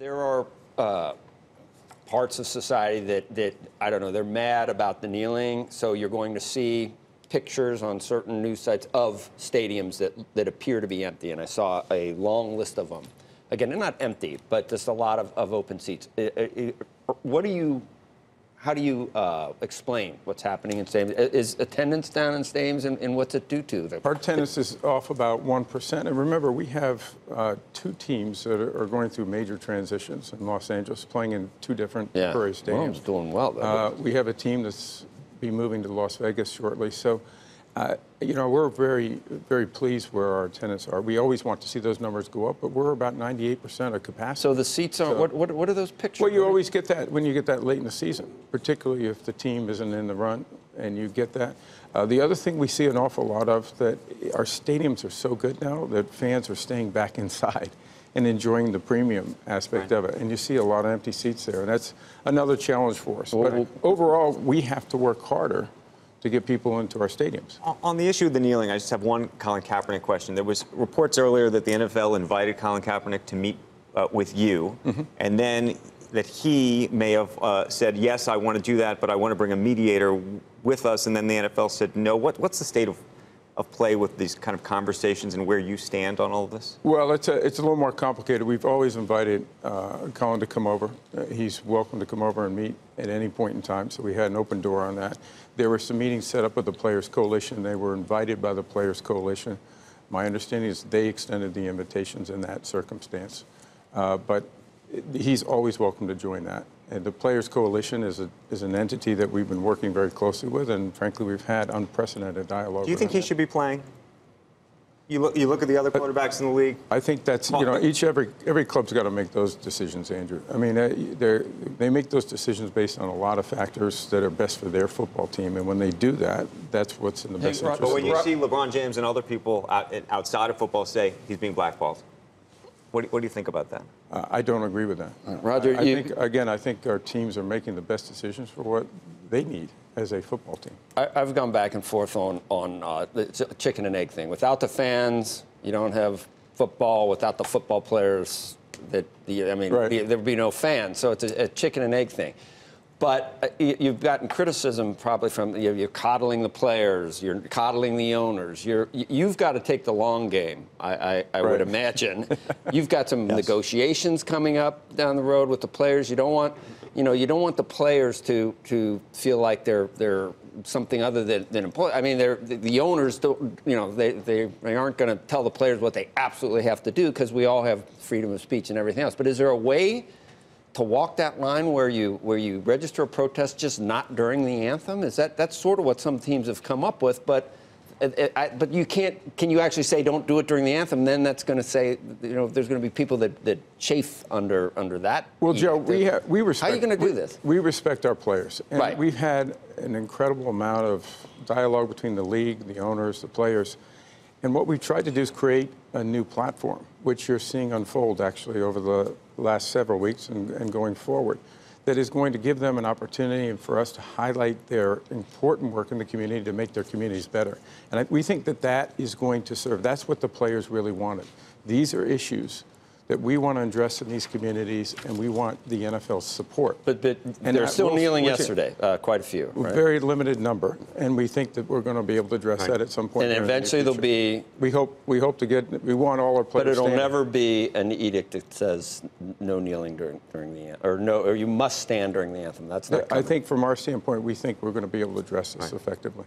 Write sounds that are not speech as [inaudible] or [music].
There are uh, parts of society that, that, I don't know, they're mad about the kneeling, so you're going to see pictures on certain news sites of stadiums that, that appear to be empty, and I saw a long list of them. Again, they're not empty, but just a lot of, of open seats. I- I- I- what do you, how do you uh, explain what's happening in? I- Is attendance down in stadiums, and, and what's it due to? The- Our attendance is off about 1%. And remember, we have uh, two teams that are are going through major transitions in Los Angeles, playing in two different yeah, Rome's stadiums. doing well, though. Uh, we have a team that's be moving to Las Vegas shortly. So, uh, you know, we're very, very pleased where our attendance are. We always want to see those numbers go up, but we're about 98% of capacity. so the seats are, what, what, what are those pictures? Well, you always get that when you get that late in the season, particularly if the team isn't in the run and you get that. Uh, the other thing we see an awful lot of that our stadiums are so good now that fans are staying back [laughs] inside and enjoying the premium aspect of it. And you see a lot of empty seats there, and that's another challenge for us. But Well- overall, we have to work harder to get people into our stadiums. On- the issue of the kneeling, I just have one Colin Kaepernick question. There was reports earlier that the NFL invited Colin Kaepernick to meet uh, with you, and then that he may have uh, said, "Yes, I want to do that, but I want to bring a mediator with us." And then the NFL said, "No." What, what's the state of, of play with these kind of conversations and where you stand on all of this? Well, it's a, it's a little more complicated. We've always invited uh, Colin to come over. Uh, he's welcome to come over and meet at any point in time, so we had an open door on that. There were some meetings set up with the Players Coalition. They were invited by the Players Coalition. My understanding is they extended the invitations in that circumstance. Uh, but he's always welcome to join that. And the Players Coalition is, a, is an entity that we've been working very closely with, and frankly, we've had unprecedented dialogue Do you think them. he should be playing? You look, you look at the other quarterbacks in the league. I think that's, you know, each, every, every club's got to make those decisions, Andrew. I mean, uh, they're, they make those decisions based on a lot of factors that are best for their football team. And when they do that, that's what's in the best Rod- interest But when you see LeBron James and other people out, outside of football say he's being blackballed, what, do- what do you think about that? Uh, I don't agree with that. Roger, I, I you- think, again, I think our teams are making the best decisions for what they need as a football team. I, I've gone back and forth on on uh, the chicken and egg thing. Without the fans, you don't have football. Without the football players, that the I mean, Right. the, there would be no fans. So it's a, a chicken and egg thing. But uh, you, you've gotten criticism probably from you're, you're coddling the players, you're coddling the owners. You're you- you've got to take the long game. I, I, I would imagine. [laughs] you've got some negotiations coming up down the road with the players. You don't want you know you don't want the players to to feel like they're they're something other than, than employees. I mean, they're, the, the owners don't, you know, they, they, they aren't going to tell the players what they absolutely have to do because we all have freedom of speech and everything else. But is there a way to walk that line where you where you register a protest just not during the anthem? Is that that's sort of what some teams have come up with, but. I, but you can't. Can you actually say don't do it during the anthem? Then that's going to say, you know, there's going to be people that, that chafe under under that. Well, Joe, we, ha- we respect. How are you going to do this? We respect our players. And Right. we've had an incredible amount of dialogue between the league, the owners, the players. And what we've tried to do is create a new platform, which you're seeing unfold actually over the last several weeks and, and going forward, that is going to give them an opportunity and for us to highlight their important work in the community to make their communities better. And I, we think that that is going to serve. That's what the players really wanted. These are issues that we want to address in these communities, and we want the NFL's support. But but And they're I still will- kneeling we'll- yesterday, uh, quite a few. Right? Very limited number, and we think that we're going to be able to address that at some point. and here in the eventually there'll be, We hope. We hope to get. We want all our players. but it'll standing. never be an edict that says no kneeling during during the an- or no or you must stand during the anthem. That's not. I coming. think from our standpoint, we think we're going to be able to address this effectively.